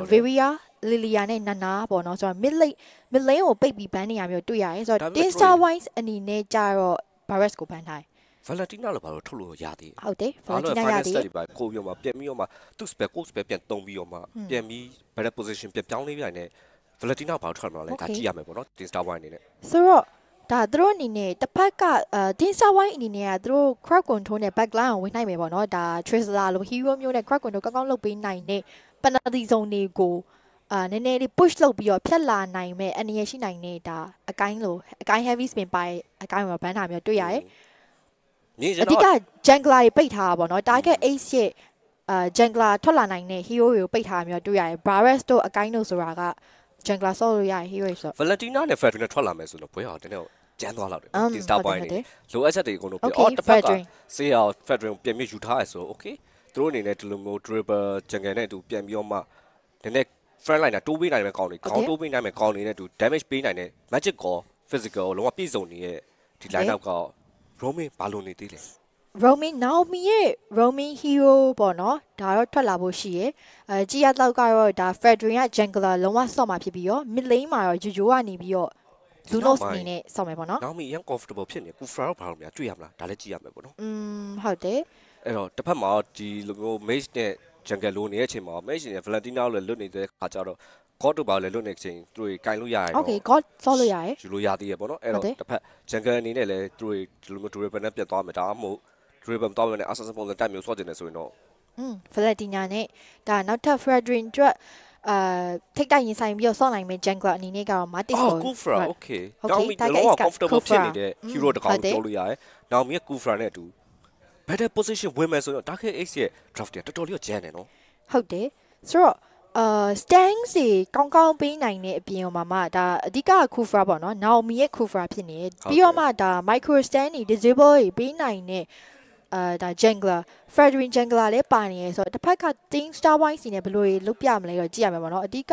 Viria Lilia နဲ့ Nana ပေါ့နော်ဆိုတော့ mid lane mid lane ကိုပိတ်ပြီးဘန်းနေရမျိုးတွေ့ရတယ်ဆိုဒါတော့ပေမဲ့ Tin Star သူတို့ Wise အနေနဲ့ကြတော့ Barres ကိုဘန်းထားတယ်ဗလက်တီနာလည်းဘာလို့ထုတ်လို့ရသေးဟုတ်တယ်ဘာလို့ Valentina ရ final သေး step တွေပါကိုပြီးတော့မှပြန်ပြီးတော့မှသူ့ spec coach spec ပြန်တုံးပြီးတော့မှပြန်ပြီး better position ပြန်ပြောင်းလေးပြိုင်နေဗလက်တီနာဘာလို့ထွက်မှာလဲဒါကြည့်ရမယ်ပေါ့နော် Tin Star Wine အနေနဲ့ဆိုတော့ဒါသူတို့အနေနဲ့တစ်ဖက်ကအဲ Tin Star Wise အနေနဲ့ကသူတို့ crowd control နဲ့ backline ကိုဝင်နိုင်မယ်ပေါ့နော်ဒါ Trisla လို hero မျိုးနဲ့ crowd control ကောင်းကောင်းလုပ်ပေးနိုင်တဲ့ penalty zone တွေကိုအာနည်းနည်းလေး push လုပ်ပြီးတော့ဖြတ်လာနိုင်မဲ့အနေရရှိနိုင်တဲ့ဒါအကိုင်းလိုအကိုင်း heavy spin ပါအကိုင်းမှာဘန်းတာမျိုးတွေ့ရတယ်မြင်ချအင်ဓိတော့က jungler တွေပိတ်ထားတာပေါ့နော် target ace ရဲ့အာ jungler ထွက်လာနိုင်တဲ့ hero တွေကိုပိတ်ထားတာမျိုးတွေ့ရတယ် Barres တို့အကိုင်းတို့ဆိုတာက jungler ဆော့လို့ရတဲ့ hero တွေဆိုတော့ဗလက်တီနာနဲ့ Fredrin နဲ့ထွက်လာမယ်ဆိုတော့ဘွဲအောင်တနေ့တော့ကျန်းသွားလောက်တယ်အမ် Tin Star ဟုတ်တယ် Wine ဟုတ်တယ်လိုအပ်ချက်တွေအကုန်လုံးပြ Okay, အော်တစ်ဖက်က Fredrin ဆေးအောင် Fredrin ပြန်ပြီးယူထားရဆို okay သူတို့အနေနဲ့ဒီလိုမျိုး dribble jungle နဲ့အတူပြန်ပြီးတော့မှနည်းနည်း front line တိုးပေးနိုင်မယ့်ကောင်းတွေခေါင်းတိုးပေးနိုင်မယ့်ကောင်းတွေနဲ့အတူ damage ပေးနိုင်တဲ့ magic ကော physical ကိုလုံးဝပြည့်စုံနေတဲ့ဒီ line up က roaming ဘာလို့နေသေးလဲ Roaming Naomi ရဲ့ Roaming hero ပေါ့နော်ဒါတော့ထွက်လာဖို့ရှိရယ်အဲကြည်ရတော့ကတော့ဒါ Fredrin က jungler လုံးဝဆော့မှာဖြစ်ပြီးတော့ mid lane မှာတော့ Jojo ကနေပြီးတော့ Lunos အနေနဲ့ဆော့မယ်ပေါ့နော်နောက်မီရန် comfortable ဖြစ်နေကူ fra တော့ဘာလို့မလဲတွေ့ရမလားဒါလည်းကြည့်ရမယ်ပေါ့နော်อืมဟုတ်တယ် အဲ့တော့တစ်ဖက်မှာဒီလိုမျိုး mage နဲ့ jungle လိုနေတဲ့အချိန်မှာ mage နဲ့ valentina လည်းလွတ်နေတဲ့ခါကျတော့ god တို့ဘာလည်းလွတ်နေတဲ့အချိန်သူတွေကင်လို့ရရင် Okay god ဆော့လို့ရတယ်ယူလို့ရသေးရပေါ့နော်အဲ့တော့ဟုတ်တယ်တစ်ဖက် jungle အနေနဲ့လည်းသူတွေဒီလိုမျိုး durable နဲ့ပြတ်သွားမယ်ဒါမှမဟုတ် durable မသွားမယ်နဲ့ assassin ပုံစံတက်မျိုးဆော့တင်နေဆိုရင်တော့อืม Valentina နဲ့ဒါနောက်ထပ် Fredrin အတွက်အာထိတ်တိုက်ရင်ဆိုင်ပြီးတော့ဆော့နိုင်မယ့် jungler အနေနဲ့ကတော့ Martis အော်ကို kufra Right. okay Okay, နောက်မီ target လုံးဝ is comfortable Kufra. ဖြစ်နေတဲ့ Mm, hero တကောင်ဟုတ်တယ်ပြောလို့ရတယ်နောက်မီ kufra နဲ့အတူ better position ဝင်မယ်ဆိုတော့ target x ရဲ့ draft ကတော်တော်လေးကိုကျန်းတယ်နော်ဟုတ်တယ်ဆိုတော့အာ stangs တွေကောင်းကောင်းပေးနိုင်တဲ့အပြင်မှာမှဒါအဓိက Kufra ပေါ့နော် Naomi ရဲ့ Kufra ဖြစ်နေတယ်ဟုတ်တယ်ပြီးတော့မှဒါ micro stand တွေ disable တွေပေးနိုင်တဲ့အာဒါ jungler Fredrin jungler လည်းပါနေရယ်ဆိုတော့တစ်ဖက်က Team Star Wise စီနဲ့ဘယ်လိုတွေလုပ်ပြမလဲတော့ကြည့်ရမယ်ပေါ့နော်အဓိက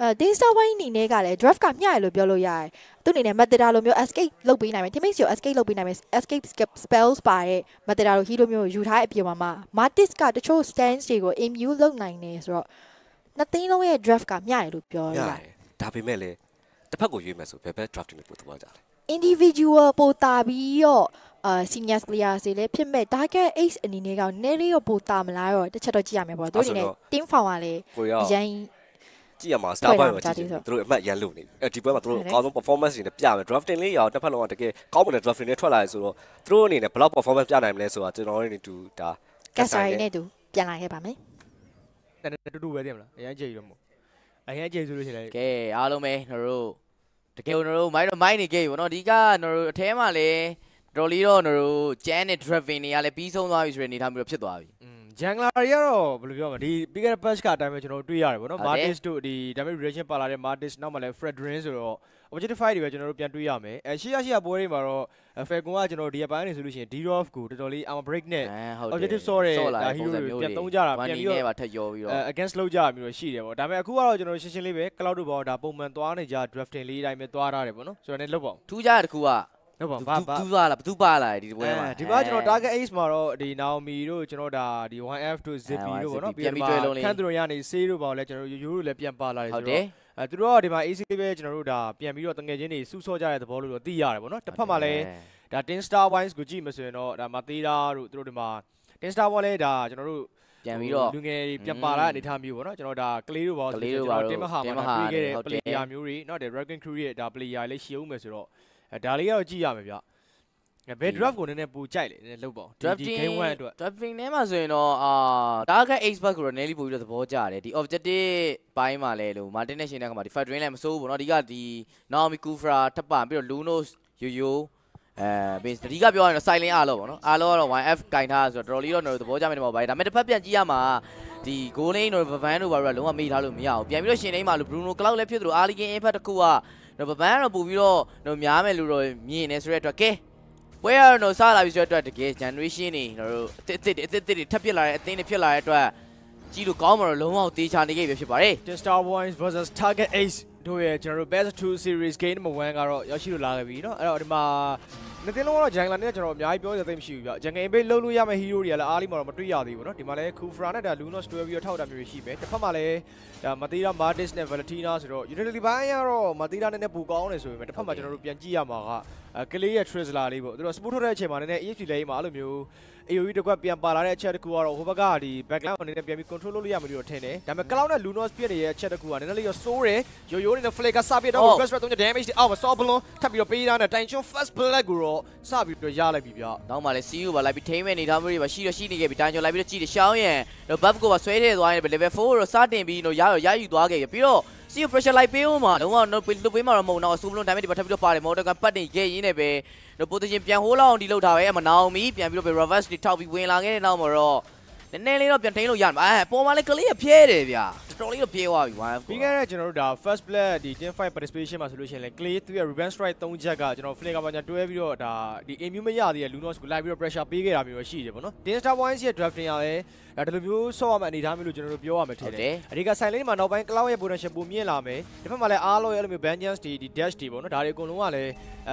အဲ Team Star Wise အနေနဲ့ကလည်း draft ကမျှရလို့ပြောလို့ရတယ်သူအနေနဲ့ Metadata လိုမျိုး escape လုပ်ပေးနိုင်မယ် teammates ကို escape လုပ်ပေးနိုင်မယ် escape spells ပါတဲ့ Metadata လို hero မျိုးကိုယူထားတဲ့အပြင်မှာမှ Martis ကတချို့ stance တွေကို immune လုပ်နိုင်တယ်ဆိုတော့နှစ်သိန်းလုံးရဲ့ draft ကမျှရလို့ပြောရရရတယ်ဒါပေမဲ့လည်းတစ်ဖက်ကိုရွေးမယ်ဆိုဘယ်ဘက် drafting ကိုပို့သွားကြလဲ individual ပိုတာပြီးတော့အာ senior player တွေလည်းဖြစ်မဲ့ target ace အနေနဲ့ကနည်းလေးတော့ပိုတာမလားတော့တစ်ချက်တော့ကြည့်ရမယ်ပေါ့သူအနေနဲ့ team form ကလည်းကိုရအရင် ကြည့်ရမှာ star point ကိုကြည့်ကြည့်တယ်ဆိုသူတို့အမှတ်ရန်လို့နေအဲဒီပွဲမှာသူတို့ဟုတ်တယ်အကောင်းဆုံး performance တွေနဲ့ပြမယ် drafting လေးရအောင်တစ်ဖက်လုံးကတကယ်ကောင်းမွန်တဲ့ drafting နဲ့ထွက်လာရဆိုတော့သူတို့အနေနဲ့ဘယ်လောက် performance ပြနိုင်မလဲဆိုတာကျွန်တော်တို့နေတူဒါ castle နဲ့တူပြန်လာခဲ့ပါမယ်တည်းတူတူပဲတင်မလားအရင်ကြိတ်တော့မဟုတ်အရင်ကြိတ်ဆိုလို့ရှိရင်လည်းကဲအားလုံးပဲကျွန်တော်တို့တကယ်ကျွန်တော်တို့မိုင်းတော့မိုင်းနေခဲ့ပြီဗောနော်ဒီကကျွန်တော်တို့အထဲမှာလည်းတော်တော်လေးတော့ကျွန်တော်တို့ Jan နဲ့ Driving တွေကလည်းပြီးဆုံးသွားပြီဆိုတဲ့အနေအထားမျိုးတော့ဖြစ်သွားပြီ อืม jungler တွေကတော့ဘယ်လိုပြောမလဲဒီ bigger patch ကအတိုင်းပဲကျွန်တော်တို့တွေ့ရတယ်ဗောနော်ဟုတ်တယ် martis တို့ဒီ damage reduction ပါလာတဲ့ martis နောက်မှလည်း fredrin ဆိုတော့ objective fight တွေပဲကျွန်တော်တို့ပြန်တွေ့ရမယ်အဲရှေ့ရရှေ့ရပွဲတွေမှာတော့ falcon ကကျွန်တော်ဒီအပိုင်းနေဆိုလို့ရှိရင် d-rof ကိုတော်တော်လေး armor break နဲ့အဲဟုတ်တယ် objective ဆော့တဲ့လာဒါပုံ hero စံတွေမျိုးပြန်သုံးကြတာပြန်ပြီးတော့နဲ့ပါထပ်ရောပြီးတော့အဲ against လောက်ကြတာမျိုးတော့ရှိတယ်ဗောဒါပေမဲ့အခုကတော့ကျွန်တော်တို့ရှင်းရှင်းလေးပဲ cloud တို့ဘောဒါပုံမှန်သွားနေကြ drafting လေးတိုင်းပဲသွားထားတယ်ဗောနော်ဆိုတော့လည်းလောက်ပါအောင်ထူးခြားတဲ့တစ်ခုက လောက်ပါ ဘ ဘာဘာ သူပါလားဘသူပါလားဒီပွဲမှာ ဒီမှာကျွန်တော် target ace မှာတော့ဒီ Naomi တို့ကျွန်တော်ဒါဒီ 1F တို့ Zippy တို့ဗောနော် ပြန်ပြီးတွဲလုံးလေး ခန်းသူတို့ရနေ Say တို့ပေါ့လဲကျွန်တော်ရိုးရိုးလည်းပြန်ပါလာတယ် ဟု ဆို တ်တ တော့ ယ် အဲသူတို့ကဒီမှာ AC ပဲကျွန်တော်တို့ဒါပြန်ပြီးတော့တငယ်ချင်းတွေစုဆော့ကြတဲ့သဘောလို့တော့သိရတယ်ဗောနော်တစ်ဖက်မှာလည်းဒါ Tin Star Wines ကိုကြည့်မဆိုရင်တော့ဒါမာသေးတာတို့သူတို့ဒီမှာ Tin Star Wines လဲဒါကျွန်တော်တို့ ပြန်ပြီးတော့ လူငယ်တွေပြန်ပါလာတဲ့အနေအထားမျိုးဗောနော်ကျွန်တော်ဒါကလေးတို့ပေါ့ ကလေးတို့ပါတော့ တင်မဟာ တင်မ မှာ ဟာ တွေ့ခဲ့တဲ့ ဟုတ်တယ် player မျိုးတွေเนาะဒီ Dragon Crew ရဲ့ဒါ player လေးရှည်ဦးမယ်ဆိုတော့အဲ ဒါလေးကတော့ကြည့်ရမယ်ဗျအဲဘယ် draft ကိုနည်းနည်းပူကြိုက်လေနည်းနည်းလောက်ပါဦးဒီဒီ drafting game 1အတွက် drafting ထဲမှာဆိုရင်တော့အာ target expert ကိုတော့ Nelly ပို့ပြီးတော့သဘောကျတယ်ဒီ objective ဘိုင်းမှာလဲလို့ Martin နဲ့ရှင်တဲ့ခါမှာဒီ fight drain လည်းမစိုးဘူးပေါ့နော်ဒီကဒီ Naomi Kufra ထပ်ပါပြီးတော့ Lunos ယိုယိုအဲဘင်းဒီကပြောရရင်တော့ silent အားလို့ပေါ့နော်အားလို့ကတော့ 1F ကင်ထားဆိုတော့တော်တော်လေးတော့ကျွန်တော်တို့သဘောကျမယ်တော့ပါဒါပေမဲ့တစ်ဖက်ပြန်ကြည့်ရမှာဒီ goal lane တို့ Vavan တို့ဘာလို့လုံးဝမေ့ထားလို့မရဘူးပြန်ပြီးတော့ရှင်နေမှာလို့ Bruno Cloud လည်းဖြစ်သလို Ali King Impact တစ်ခုက တော့ Vavan ကတော့ပို့ပြီးတော့တော့များမယ်လို့တော့မြင်နေဆိုတဲ့အတွက်ကဲပွဲရတော့စလာပြီဆိုတဲ့အတွက်တကယ် generation တွေကျွန်တော်တို့အစ်စ်အစ်စ်အစ်စ်တွေထပ်ဖြစ်လာတဲ့အသင်းတွေဖြစ်လာတဲ့အတွက်ကြည့်လို့ကောင်းမှာတော့လုံးဝတေချာနေခဲ့ပြီဖြစ်ပါတယ် Tin Star Wines versus Target Ace တို့ရဲ့ကျွန်တော်တို့ Best 2 Series Game number 1ကတော့ရောက်ရှိလို့လာခဲ့ပြီเนาะအဲ့တော့ဒီမှာ နှစ်သိန်းလုံးကတော့ဂျန်ဂလာနဲ့ကျွန်တော်အများကြီးပြောရတဲ့သိမရှိဘူးဗျဂျန်ဂအိမ်ဘေးလှုပ်လို့ရမယ့်ဟီးရိုတွေကလည်းအားလီမှာတော့မတွေ့ရသေးဘူးเนาะဒီမှာလည်းခူဖရာနဲ့ဒါလူနော့စ်တွဲပြီးတော့ထောက်တာမျိုးရှိမယ်တစ်ဖက်မှာလည်းဒါမတီးရာမာတစ်နဲ့ဗယ်လတီနာဆိုတော့ utility ဘိုင်းကတော့မတီးရာနဲ့ပူကောင်းတယ်ဆိုပေမဲ့တစ်ဖက်မှာကျွန်တော်တို့ပြန်ကြည့်ရမှာကအဲကလေးရဲ့ Trizla လေးပေါ့သူတို့ sport ထုတ်တဲ့အချိန်မှာလည်း EFT လေးမှာအဲ့လိုမျိုး AOE တစ်ခွက်ပြန်ပါလာတဲ့အချက်တစ်ခုကတော့ဟိုဘက်ကဒီ backline အနေနဲ့ပြန်ပြီး control လုပ်လို့ရမယ်လို့ထင်တယ်ဒါပေမဲ့ cloud နဲ့ lunos ပြည့်နေရဲ့အချက်တစ်ခုကနည်းနည်းလေးရောစိုးတယ်ရိုးရိုးနဲ့ flick ကစပြတော့ request 3 damage အောက်မှာ saw balloon ထပ်ပြီးတော့ပေးတာနဲ့ tension first blood ကိုတော့စပြီးတော့ရလိုက်ပြီဗျနောက်မှလည်း CU ပါလိုက်ပြီးထိမ့်မဲ့နေသားမျိုးတွေပါရှိတော့ရှိနေခဲ့ပြီတိုင်းကျော်လိုက်ပြီးတော့ကြည့်တယ်ရှောင်းရန်တော့ buff ကိုပါဆွဲထည့်သွားရင် level 4တော့စတင်ပြီးတော့ရရရယူသွားခဲ့ပြီပြီးတော့ CU pressure လိုက်ပေးဦးမှာလုံးဝတော့လုပေးမှာတော့မဟုတ်တော့အဆူဘလုံး damage တွေပါထပ်ပြီးတော့ပါတယ်မော်တော်ကပတ်တင်ခဲ့ရင်းနဲ့ပဲတော့ position ပြန်ဟိုးလောက်အောင်ဒီလောက်ထားပဲအမနာအောင်မီပြန်ပြီးတော့ reverse တွေထောက်ပြီးဝင်လာခဲ့တဲ့နောက်မှာတော့နည်းနည်းလေးတော့ပြန်ထိန်းလို့ရမှာအဲပေါ်မှာလည်းကလေးကဖျဲတယ်ဗျာတော်တော်လေးတော့ဖျဲသွားပြီ1ပြီးခဲ့တဲ့ကျွန်တော်တို့ဒါ first blood ဒီ team fight participation မှာဆိုလို့ရှိရင်လည်း clay သူရဲ့ revenge strike 3ချက်ကကျွန်တော် flicker မှာညာတွဲပြီးတော့ဒါဒီ immune မရသေးတဲ့ lunos ကိုလိုက်ပြီးတော့ pressure ပေးခဲ့တာမျိုးရှိတယ်ပေါ့နော် din star points ရဲ့ drafting ရလဲဒါဒီလိုမျိုးဆော့ရမယ့်အနေအထားမျိုးလို့ကျွန်တော်တို့ပြောရမယ်ထဟုင်တ်တတယ်ယ်အဓိကဆိုင်လေးမှာနောက်ပိုင်း cloud ရဲ့ potential ပုံမြင့်လာမယ်ဒီဘက်မှာလည်းအားလုံးရဲ့အဲ့လိုမျိုး vengeance တွေဒီ dash တွေပေါ့နော်ဒါတွေအကုန်လုံးကလည်း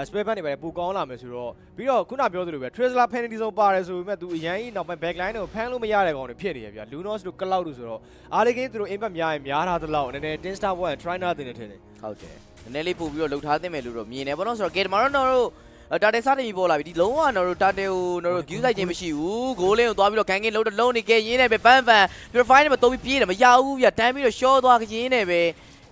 spare ban တွေပဲပိုကောင်းလာမယ်ဆိုတော့ပြီးတော့ခုနပြောသလိုပဲ Trizla penalty zone ပါတယ်ဆိုပေမဲ့သူအရင်ကြီးနောက်ပိုင်း backline ကိုဖမ်းလို့မရတဲ့ကောင်တွေဖြစ်နေရဗျာ Lunos တို့ cloud တို့ဆိုတော့အားလေးကင်းသူတို့ impact များရင်များထားသလောက်နည်းနည်း tin star 1 try not တင်နေထင်တယ်ဟုတ်တယ်နည်းနည်းလေးပို့ပြီးတော့လှုပ်ထားသင့်မယ်လို့တော့မြင်တယ်ပေါ့နော်ဆိုတော့ကဲဒီမှာတော့တော့တာတဲစားတင်ပြီးပေါ်လာပြီဒီလုံးဝတော့တာတဲကိုတော့ view ဆိုင်ခြင်းမရှိဘူးဂိုးလင်းကိုသွားပြီးတော့ဂန်ကင်းလုံးလုံးနေခဲ့ရင်းနဲ့ပဲဘန်ဘန် purify နဲ့မသုံးပြီးပြေးတယ်မရဘူးဗျတန်းပြီးတော့ short သွားခင်းနဲ့ပဲ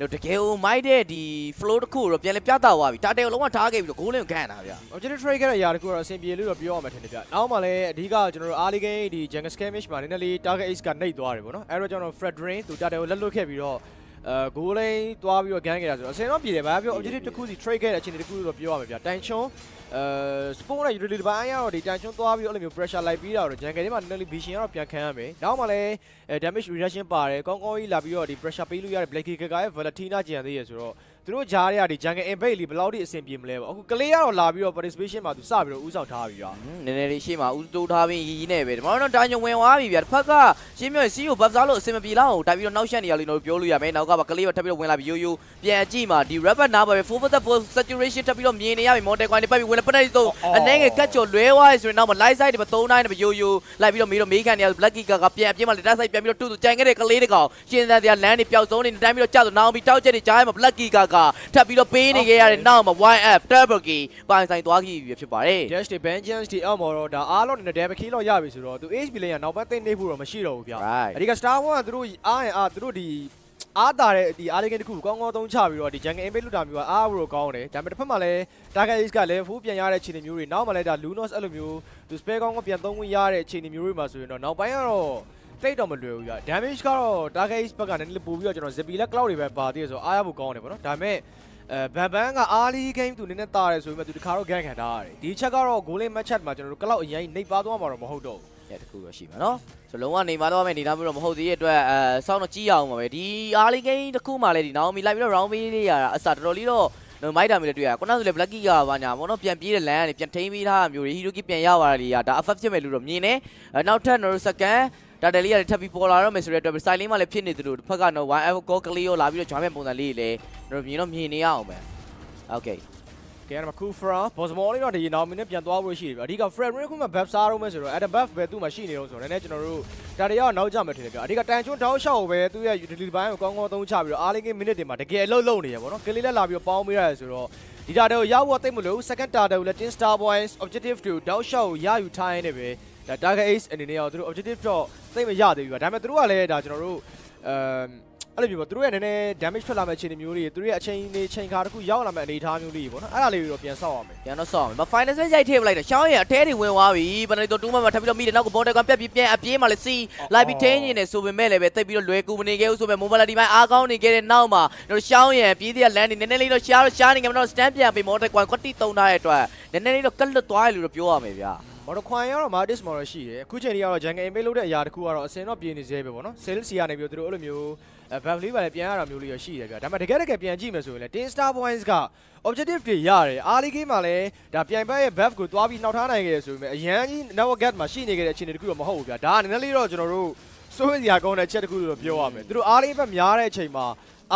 တော့တကယ်ကိုမိုက်တဲ့ဒီ flow တစ်ခုတော့ပြန်လဲပြသသွားပြီတာတဲကိုလုံးဝထားခဲ့ပြီးတော့ဂိုးလင်းကိုကန်တာဗျ objective trade ခဲ့တဲ့အရာတခုကတော့အဆင်ပြေလို့တော့ပြောရမှာထင်တယ်ဗျ။နောက်မှလည်းအဓိကကျွန်တော်တို့ early game ဒီ jungle skirmish မှာနည်းနည်းလေး target ace ကနှိပ်သွားတယ်ပေါ့နော်။အဲတော့ကျွန်တော် Fred Drain သူတာတယ်ကိုလက်လွတ်ခဲ့ပြီးတော့ အဲ goal lane သွားပြီးတော့ gan ခဲ့တာဆိုတော့အဆင်တော့ပြေတယ်ဗျာပြော objective တစ်ခုစီ trade ခဲ့တဲ့အချိန်တစ်ခုလို့တော့ပြောရမှာဗျာ။တိုင်ချွန်းအဲ spawn နဲ့ utility ဘိုင်းကတော့ဒီတိုင်ချွန်းသွားပြီးတော့အဲ့လိုမျိုး pressure လိုက်ပြီးတာတော့ jungle ထဲမှာနည်းနည်းလေး vision ကတော့ပြန်ခံရမယ်။နောက်မှလည်းအဲ damage reduction ပါတယ်။ကောင်းကောင်းကြီးလာပြီးတော့ဒီ pressure ပေးလို့ရတဲ့ black kick ကရဲ့ Valentina ကြံသေးရဆိုတော့ သူတို့ဂျားတွေကဒီ jungle invade လေးဘယ်လောက်ထိအဆင်ပြေမလဲပေါ့အခုကလေးကတော့လာပြီးတော့ participation မှာသူစပြီးတော့ဥဆောင်ထားပြီဗျာနည်းနည်းလေးရှေ့မှာဦးတိုးထားပြီးရီရီနဲ့ပဲဒီမှာတော့တာညုံဝင်သွားပြီဗျတစ်ဖက်ကရှင်းမြောစီကိုဘတ်စားလို့အစင်မပြေလောက်တိုက်ပြီးတော့နောက်ရှက်နေရလို့ပြောလို့ရမယ်နောက်ကပါကလေးပဲထပ်ပြီးတော့ဝင်လာပြီးရိုးရိုးပြန်ကြည့်မှာဒီ rubber နားပါပဲ full for saturation ထပ်ပြီးတော့မြင်နေရပြီ mountain coin တွေပတ်ပြီးဝင်လာပနေတော့အနေငယ်ကတ်ကျော်လွဲသွားရဆိုရင်နောက်မှာ light side တွေမသုံးနိုင်တယ်ရိုးရိုးလိုက်ပြီးတော့မေးတော့မေးခံနေရ black key ကပြန်အပြင်းမှာ data side ပြန်ပြီးတော့တူတူကြံခဲ့တဲ့ကလေးတကောင်ရှင်းတဲ့တရားလမ်းတွေပျောက်ဆုံးနေတိုင်းပြီးတော့ကြောက်တော့နောင်ပြီးတောက်ချက်တွေကြားမှာ black key ကထပ်ပြီးတော့ပေးနေခဲ့ရတဲ့နောက်မှာ YF turbo key ပိုင်ဆိုင်သွားခဲ့ပြီဖြစ်ပါတယ် dash တွေ vengeance တွေအောက်မှာတော့ဒါအားလုံးနဲ့ damage kill တော့ရပြီဆိုတော့သူ HP လေးကနောက်ပိုင်းသိမ့်နေဖို့တော့မရှိတော့ဘူးဗျာ right အဓိက star one ကသူတို့အားရင်အားသူတို့ဒီအားတာတဲ့ဒီအားလေးကင်းတစ်ခုကောင်းကောင်းသုံးချပြီးတော့ဒီ jungle invade လွတ်တာမျိုးကအားဘလို့ကောင်းတယ်ဒါပေမဲ့တစ်ဖက်မှာလည်း target ace ကလည်း full ပြန်ရတဲ့ခြေနေမျိုးတွေနောက်မှလည်းဒါ lunos အဲ့လိုမျိုးသူ spare ကောင်းကောင်းပြန်သုံးခွင့်ရတဲ့ခြေနေမျိုးတွေမှာဆိုရင်တော့နောက်ပိုင်းကတော့ တိတ်တော့မလွယ်ဘူးဗျ damage ကတော့ target ace ဘက်ကနည်းနည်းပို့ပြီးတော့ကျွန်တော် zippy လက် cloud တွေပဲပါသေးတယ်ဆိုတော့အားရဖို့ကောင်းတယ်ပေါ့နော်ဒါပေမဲ့အဲဘန်ဘန်က early game သူနည်းနည်းတားတယ်ဆိုပေမဲ့သူတခါတော့ gan ခံထားရတယ်ဒီချက်ကတော့ goal line match မှာကျွန်တော်တို့ cloud အရင်နှိပ်ပါသွားမှာတော့မဟုတ်တော့ဘူးရတခုတော့ရှိမှာနော်ဆိုလုံးဝနေမှာတော့မယ်နေသားမျိုးတော့မဟုတ်သေးတဲ့အတွက်အဲစောင်းတော့ကြီးရအောင်ပါပဲဒီအားလေးကိန်းတစ်ခုမှလည်းဒီနောင်မီလိုက်ပြီးတော့ round ပေးလေးရတာအစတော်တော်လေးတော့နော်မိုက်တာမျိုးလည်းတွေ့ရခုနကဆိုလေ blacky ကဘာညာဘောနော်ပြန်ပြေးတဲ့လမ်းကနေပြန်ထိန်းပြီးထားတာမျိုးတွေ hero ကပြန်ရသွားတာလေးကဒါ affect ဖြစ်မယ်လို့တော့မြင်နေအဲနောက်ထပ်နော် second ဒါတယ်လေးရတယ်ထပ်ပြီးပေါ်လာတော့မယ်ဆိုတဲ့အတွက် side lane မှာလည်းဖြစ်နေသလိုတစ်ဖက်ကနော် 1F ကိုကလေးရောလာပြီးတော့ join မဲ့ပုံစံလေးတွေလည်းတော့မြင်တော့မြင်နေရအောင်ပဲ okay ကဲအဲ့မှာကူဖရာဘောစမောလေးတော့ဒီနောက်မင်းနဲ့ပြန်သွားဖို့ရှိတယ်ဗျအဓိက Fred Ray ခုမှ buff စားတော့မယ်ဆိုတော့အဲ့ဒါ buff ပဲသူ့မှာရှိနေတော့ဆိုတော့လည်းကျွန်တော်တို့ဒါတရောနောက်ကြမယ်ထင်တယ်ဗျအဓိကတန်ချွန်းတောက်လျှောက်ပဲသူ့ရဲ့ utility ဘိုင်းကိုကောင်းကောင်းသုံးချပြီးတော့အားလေးကင်း minute တွေမှာတကယ်အလုပ်လုပ်နေရပေါ့နော်ကလေးလက်လာပြီးတော့ပေါင်းပေးရတယ်ဆိုတော့ဒီတာတွေကိုရောက်ဖို့သိမလို့ second target ကိုလည်း tin star boys objective တွေတောက်လျှောက်ကိုရယူထားရင်းနေပဲ ဒါ target ace အနေနဲ့ရောသူတို့ objective တော့သိမရသေးဘူးဗျဒါပေမဲ့သူတို့ကလည်းဒါကျွန်တော်တို့အမ်အဲ့လိုမျိုးပေါ့သူတို့ရဲ့နည်းနည်း damage ထွက်လာမဲ့အခြေအနေမျိုးတွေသူတို့ရဲ့အချိန်နေချိန်ခါတစ်ခုရောက်လာမဲ့အနေအထားမျိုးလေးပေါ့နော်အဲ့ဒါလေးတွေတော့ပြန်ဆောက်ရမယ်ပြန်တော့ဆောင်းမယ်မ final ဆက်ရိုက်ထည့်ပလိုက်တော့ရှောင်းရဲ့အထဲတွေဝင်သွားပြီဘယ်လိုတော့တူးမှမထပ်ပြီးတော့မိတယ်နောက်ကဘောတက်ကွန်ပြက်ပြီးပြန်အပြေးမှလည်းစီလိုက်ပြီးထင်းနေတယ်ဆိုပေမဲ့လည်းပဲတိတ်ပြီးတော့လွယ်ကူမနေခဲ့ဘူးဆိုပေမဲ့ mobility ပိုင်းအားကောင်းနေခဲ့တဲ့နောက်မှာတော့ရှောင်းရဲ့ပြေးတဲ့လမ်းနေနည်းနည်းလေးတော့ရှားတော့ရှားနေကြမှာတော့ stand ပြန်ပြီးမော်တက်ကွန်ကွတီတုံထားတဲ့အတွက်နည်းနည်းလေးတော့ကက်လွတ်သွားတယ်လို့ပြောရမယ်ဗျာ မော်ဒခွန်ရောတော့ Martis Model ရှိတယ်အခုချိန်ကြီးကတော့ Jungle Invade လုပ်တဲ့အရာတစ်ခုကတော့အစင်တော့ပြင်းနေသေးပဲပေါ့နော် Sales စီကနေပြီးတော့သူတို့အဲ့လိုမျိုးအဲ buff လေးပါလေပြန်ရတာမျိုးလေးရရှိတယ်ဗျဒါပေမဲ့တကယ်တကယ်ပြန်ကြည့်မယ်ဆိုရင်လည်း Tin Star Points က objective တွေရတယ် early game မှာလည်းဒါပြိုင်ဘက်ရဲ့ buff ကိုတွားပြီးနှောက်ထားနိုင်ခဲ့ရဆိုပေမဲ့အရန်ကြီး network gap မှာရှိနေခဲ့တဲ့အခြေအနေတစ်ခုတော့မဟုတ်ဘူးဗျဒါကနည်းနည်းလေးတော့ကျွန်တော်တို့စိုးရိမ်စရာကောင်းတဲ့အချက်တစ်ခုလို့ပြောရမယ်သူတို့ early ဘက်များတဲ့အချိန်မှာ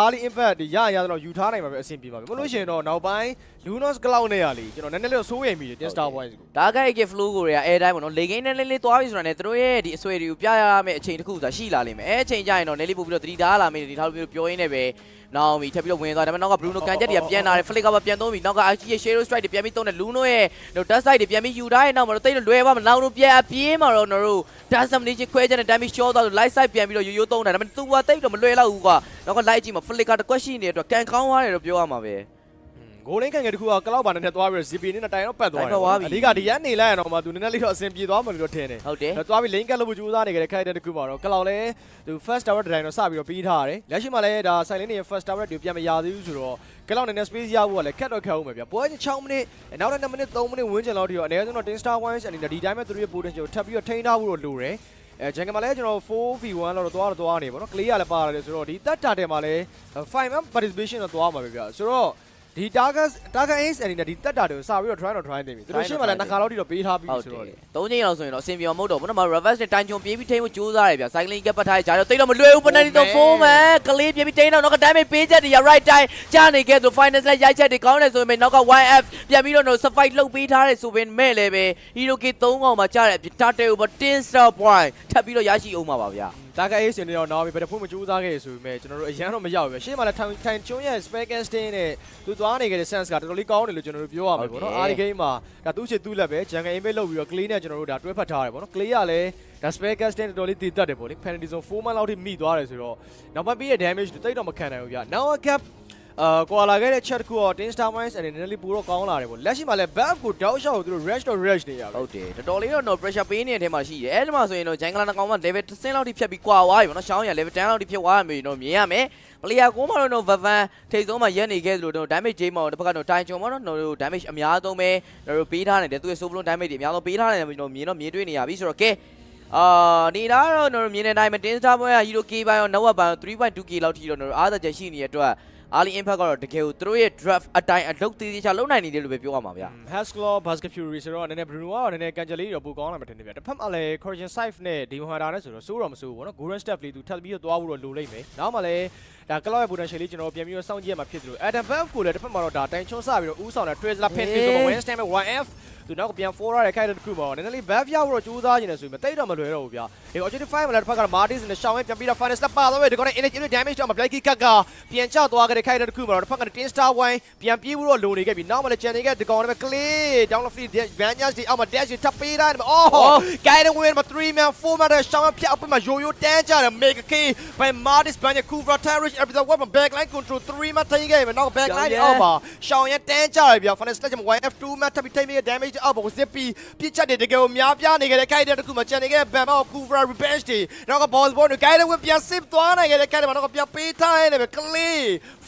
early impact ဒီရရတော့ယူထားနိုင်မှာပဲအဆင်ပြေပါပဲမလို့ရှိရင်တော့နောက်ပိုင်း Lunos Cloud နဲ့ရလीကျွန်တော်နည်းနည်းလေးစိုးရိမ်မိတယ် Star Boys ကိုဒါကအဲ့က flow ကိုတွေက air time ပေါ့နော်လေကိန်းနဲ့လေးလေးသွားပြီဆိုတာနဲ့တို့ရဲ့ဒီအဆွေတွေကိုပြရမယ့်အချိန်တစ်ခုဆိုတာရှိလာလိမ့်မယ်အဲအချိန်ကျရင်တော့နေလေးပို့ပြီးတော့သတိထားလာမယ်ဒီထားလို့ပြောရင်းနဲ့ပဲနောင်မီထပ်ပြီးတော့ဝင်သွားတယ်ဒါပေမဲ့နောက်က Bruno ကန်ချက်တွေကပြန်လာတယ် Flick ကပါပြန်သုံးပြီနောက်က IG ရဲ့ Shadow Strike တွေပြန်ပြီးသုံးတယ် Luno ရဲ့တို့ Dust Side တွေပြန်ပြီးယူထားရဲ့နောက်မှာတော့တိတ်လွယ်ပါမနောက်တော့ပြန်အပြေးမှာတော့တို့ Dust Domination ခွဲချက်နဲ့ damage short သွားလို့ Light Side ပြန်ပြီးတော့ရိုးရိုးသုံးတယ်ဒါပေမဲ့သူကတိတ်တော့မလွယ်တော့ဘူးကွာနောက်က Light ကြည့်မှာ Flick ကတစ်ကွက်ရှိနေတဲ့အတွက်ကန်ကောင်းသွားတယ်လို့ပြောရမှာပဲ ဂိုးလင်းခံငယ်တခုကကလောက်ပါနဲ့သွားပြီးတော့ ZP နဲ့တိုင်တော့ပတ်သွားတယ်အဓိကဒီရန်နေလိုက်ရတော့မှသူနည်းနည်းလေးတော့အဆင်ပြေသွားမှလို့ထင်တယ်ဟုတ်တယ်တော့သွားပြီး lane ကတ်လို့ကြိုးစားနေကြတဲ့ခိုက်တဲ့တခုပါတော့ကလောက်လဲသူ first tower design တော့စပြီးတော့ပြီးထားရတယ်လက်ရှိမှာလည်းဒါ silent ရဲ့ first tower တွေပြန်မရသေးဘူးဆိုတော့ကလောက်နေနဲ့ space ရဖို့ကလည်းခက်တော့ခက်အောင်ပဲဗျပွဲချင်း6မိနစ်နောက်တဲ့2မိနစ်3မိနစ်ဝန်းကျင်လောက်ထိတော့အနည်းဆုံးတော့10 star wines အနေနဲ့ဒီတိုင်းပဲသူတို့ရဲ့ potential ထပ်ပြီးတော့ထိန်းထားဖို့တော့လိုတယ်အဲဂျန်ကမှာလည်းကျွန်တော် 4v1 လောက်တော့သွားတော့သွားနေပေါ့နော် clay ရလည်းပါတယ်ဆိုတော့ဒီတက်တာတယ်မှာလည်း5 man participation တော့သွားမှာပဲဗျဆိုတော့ ဒီ target target ace အနေနဲ့ဒီတက်တာတွေကိုစပြီးတော့ try တော့ try နေပြီသူတို့ရှင်းမှာလည်းနှစ်ခါလောက်ထိတော့ပေးထားပြီးဟုတ်ဆိုတယ်တော့လေသုံးချိန်လောက်ဆိုရင်တော့အဆင်ပြေမှာမဟုတ်တော့ဘူးနော်မ reverse နဲ့တိုင်ချုံပြေးပြီးထိန်းဖို့ကြိုးစားရတယ်ဗျ cycling ကပတ်ထားရကြတော့တိတ်တော့မလွယ်ဘူး penalty တော့ four man ကလေးပြေးပြီးထိန်းတော့နောက်က damage ပေးချက်တွေရ right time ကြားနေခဲ့သူ final လက်ရိုက်ချက်တွေကောင်းတယ်ဆိုရင်နောက်က YF ပြန်ပြီးတော့ no survive လုပ်ပေးထားတယ်ဆိုပေမဲ့လည်းပဲ hero k 3កောင်မှာကြားတယ်တာတဲ over 10 star point ထပ်ပြီးတော့ရရှိအောင်ပါပါဗျာ တာကအေးစင်တွေတော့နောက်ပြီးဘယ်တစ်ဖုန်းမကြိုးစားခဲ့ရဆိုပေမဲ့ကျွန်တော်တို့အရန်တော့မရောက်ဘူးရှေ့မှာလည်းထိုင်ထိုင်ချွန်းရဲ့ spare casting နဲ့သူသွားနေခဲ့တဲ့ sense ကတော်တော်လေးကောင်းတယ်လို့ကျွန်တော်တို့ပြောရမှာပေါ့နော်အားဒီ game မှာဒါသူ့ချစ်သူ့လက်ပဲ jungle aim ပဲလုပ်ပြီးတော့ clay နဲ့ကျွန်တော်တို့ဒါတွဲဖက်ထားရတယ်ပေါ့နော် clay ကလည်းဒါ spare casting တော်တော်လေးတည်တတ်တယ်ပေါ့လေ penalty zone 4 man လောက်ထိမိသွားတယ်ဆိုတော့နောက်ပိုင်းပြီးတဲ့ damage တိတ်တော့မခံနိုင်ဘူးဗျ now a cap အာကွာလာခဲ့တဲ့ chat ကူတော့ tin star mines အနေနဲ့လည်းပူတော့ကောင်းလာတယ်ပေါ့လက်ရှိမှာလည်း buff ကိုတောက်လျှောက်ကိုသူတို့ rush တော့ rush နေရပဲဟုတ်တယ်တော်တော်လေးတော့ no pressure ပေးနေတဲ့အထဲမှာရှိတယ်အဲ့ဒီမှာဆိုရင်တော့ဂျန်ဂလာနှကောင်မှ level 10လောက်ထိဖြတ်ပြီးကွာသွားပြီပေါ့နော်ရှောင်းရ level 10လောက်ထိဖြတ်သွားရမယ်တော့မြင်ရမယ် player ကိုမှတော့ Vavan ထိတ်ဆုံးမှာရက်နေခဲ့သလိုတော့ damage ဂျိမ်းမှာတစ်ဖက်ကတော့တိုင်ချုံမှာတော့တို့ damage အများဆုံးပဲတို့ပေးထားနေတယ်သူရဲ့ solo damage တွေအများဆုံးပေးထားနေတယ်ကျွန်တော်မြင်တော့မြင်တွေ့နေရပြီဆိုတော့ကဲအာဒီလားတော့တို့မြင်တဲ့အတိုင်းမတင်းစတာပွဲက Hero K ဘိုင်ရော Noah ဘိုင်ရော 3.2K လောက်ထိတော့တို့အားသာချက်ရှိနေတဲ့အတွက် Ali Impact ကတော့တကယ်ကိုသူတို့ရဲ့ draft အတိုင်းအလုပ်သေးသေးချာလုံနိုင်နေတယ်လို့ပဲပြောရမှာဗျာ Haskell Basket Fury ဆိုတော့နည်းနည်း Bruno ကတော့နည်းနည်းကန်ကြလေးတော့ပိုကောင်းလာမှထင်တယ်ဗျတစ်ဖက်မှာလည်း Corrosion Sight နဲ့ Demon Hunter နဲ့ဆိုတော့စိုးတော့မစိုးဘူးပေါ့နော် Golden Step လေးသူထပ်ပြီးတော့သွားဖို့တော့လိုလိမ့်မယ်နောက်မှလည်းဒါ Cloud ရဲ့ potential လေးကျွန်တော်ပြန်ပြီးတော့စောင့်ကြည့်ရမှာဖြစ်တယ်လို့ Adam Buff ကိုလည်းတစ်ဖက်မှာတော့ဒါတိုင်ချွန်းစပြီးတော့ဦးဆောင်တဲ့ Tracer Pin ပြီးဆိုတော့ Wednesday မှာ 1F သူနောက်ကပြန်4ရတဲ့ခိုက်တဲ့တစ်ခုပေါ့နည်းနည်းလေး buff ရဖို့တော့ကြိုးစားနေတယ်ဆိုရင်တိတ်တော့မလွယ်တော့ဘူးဗျာဒီ objective 5မှာလည်းတစ်ဖက်က Martis နဲ့ရှောင်းဝဲပြန်ပြီးတော့ final step ပါတော့ပဲဒီကောင်နဲ့ energy damage တော့မ Blacky Cat ကပြန်ချသွားခဲ့တဲ့ခိုက်တဲ့တစ်ခုမှာတော့တစ်ဖက်က Tin Star Wine ပြန်ပြေးဖို့တော့လိုနေခဲ့ပြီနောက်မှလည်း Chen တွေကဒီကောင်နဲ့ Clay down the field Vanyas ဒီအောက်မှာ dash ထပ်ပေးတာအော် Guiding Win မှာ3 man 4 man ရှောင်းဝဲဖြတ်အပမှာ Yo Yo တန်းကြတယ် Mega K by Martis ဘန် Kuvra Terrorist everything weapon backline control 3 man ထိုင်ခဲ့ပြီနောက် backline အောက်မှာရှောင်းရတန်းကြတယ်ဗျာ final step မှာ YF2 man ထပ်ပြီးထိမိတဲ့ damage အောက်မှာ Zippy ပြစ်ချက်တွေတကယ်ကိုများပြားနေကြတဲ့ခိုက်တဲ့တစ်ခုမှာကျန်နေခဲ့တဲ့ဘန်မောက် Kuvra Revenge တွေနောက်က Boss Ball တွေ Guiding Win ပြန် save သွားနိုင်ခဲ့တဲ့ခိုက်တဲ့မှာနောက်ကပြန်ပေးထားရတယ်ဗျ Clay